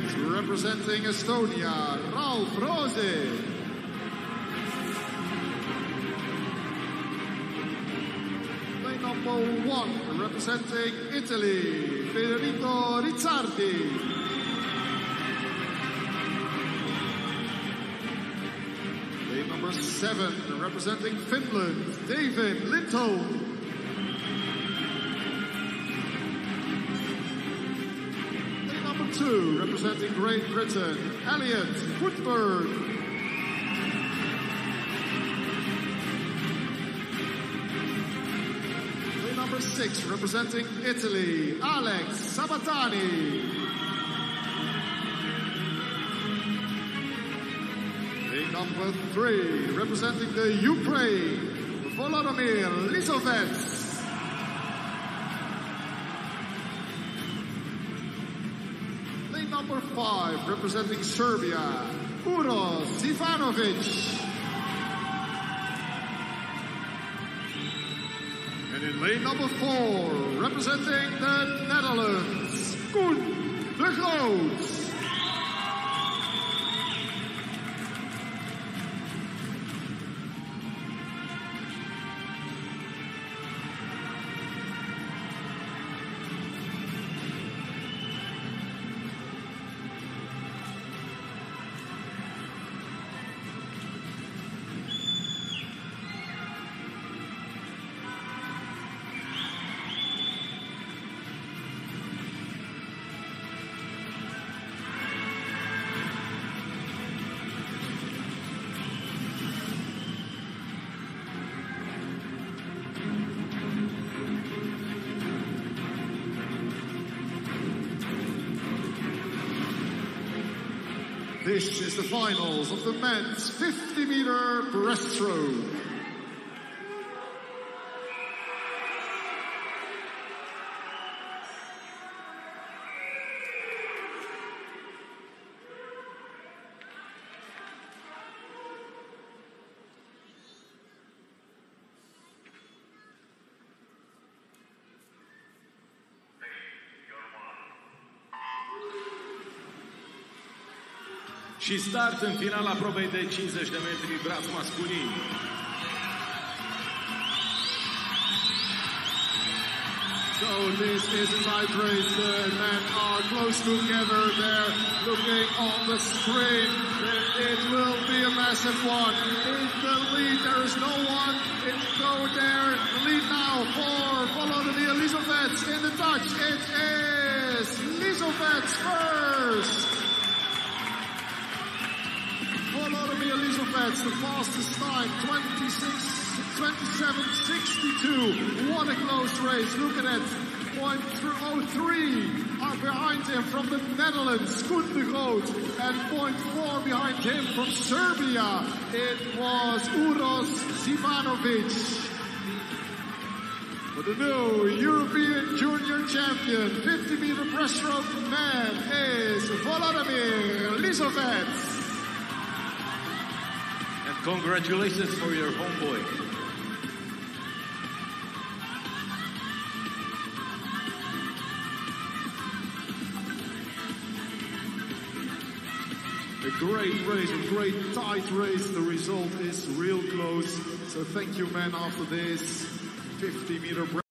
representing Estonia, Ralf Roose. Number one, representing Italy, Federico Rizzardi. Lane number seven, representing Finland, Davin Lindholm. Two, representing Great Britain, Elliot. Lane number six, representing Italy, Alex Sabattani. Number three, representing the Ukraine, Volodymyr Lisovets. Lane number five, representing Serbia, Uros Zivanovic. And in lane number four, representing the Netherlands, Koen de Groot. This is the finals of the men's 50 meter breaststroke. Și start în finala probei de 50 de metri braț masculin. So this is race. The men are close together there, looking on the screen. It, will be a massive one. In the lead, there is no one. It's go there. The lead now for Volodymyr Lisovets in the touch. It is Lisovets first. Volodymyr Lisovets, the fastest time, 26, 27.62. What a close race. Look at it. 0.03 are behind him from the Netherlands, Koen de Groot, and 0.4 behind him from Serbia. It was Uros Zivanovic. But the new European Junior Champion, 50 meter breaststroke man is Volodymyr Lisovets. Congratulations for your homeboy. A great race, a great tight race. The result is real close. So thank you, man, after this 50 meter break.